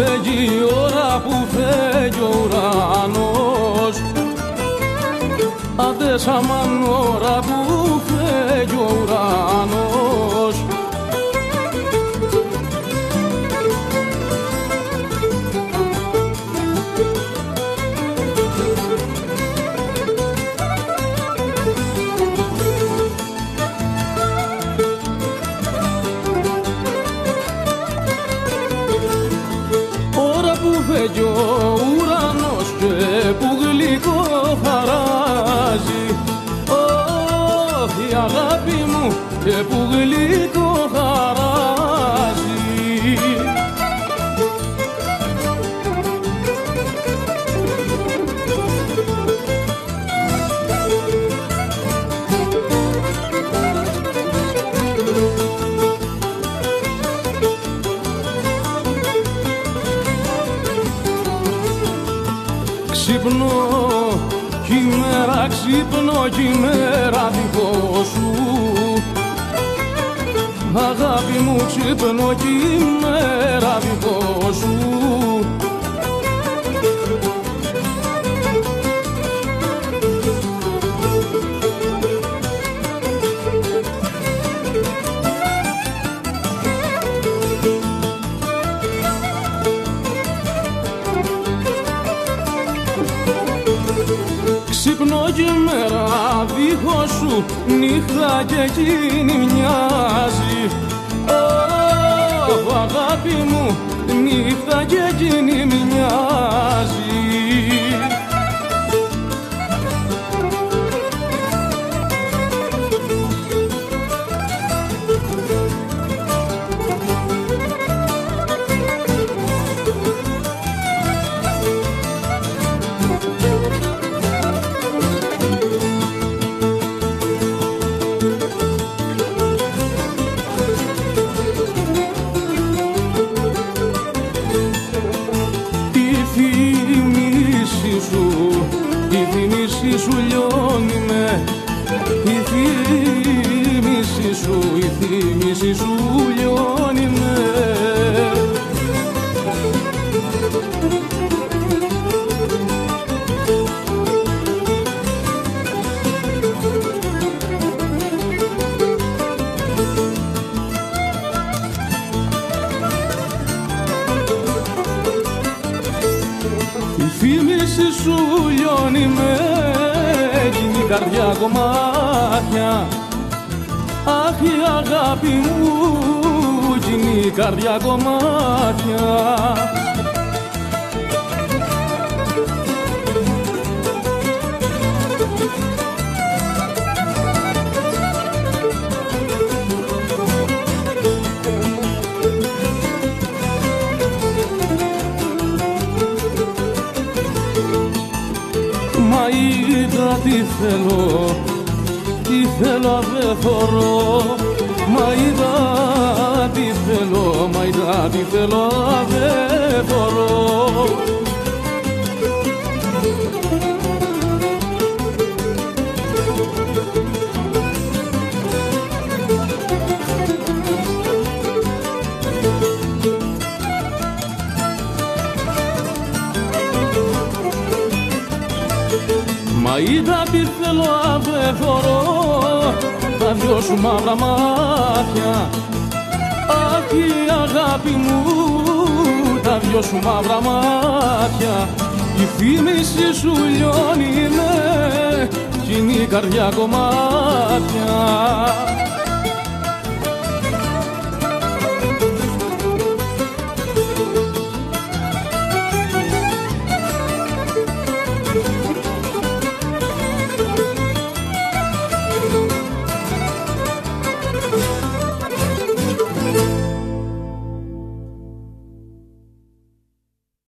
Φεύγει η ώρα που φεύγει ο ουρανός. Άντε σαμάν ώρα που φεύγει ο ουρανός Ώρα που φεύγει ο ουρανός και που γλυκό χαράζει. Ωχ, η αγάπη μου και που γλυκό χαράζει Ξύπνω κι η μέρα ξύπνω κι η μέρα δικό σου. Αγάπη μου ξύπνω κι η μέρα δικό σου Ξύπνω κι η μέρα δίχως σου νύχτα και εκείνη μοιάζει. Ω, αγάπη μου νύχτα και εκείνη η θύμηση σου λιώνει με. Η θύμηση σου, η θύμηση σου λιώνει με θύμηση σου λιώνει με εκείνη η καρδιά κομμάτια. Αχ η αγάπη μου εκείνη η καρδιά κομμάτια είδα τι θέλω, τι θέλω δεν θωρώ Μα είδα τι θέλω, μα είδα τι θέλω δεν θωρώ Μα είδα τι θέλω αν δεν θωρώ τα δυο σου μαύρα μάτια. Αχ η αγάπη μου τα δυο σου μαύρα μάτια. Η θύμηση σου λιώνει με κοινή καρδιά κομμάτια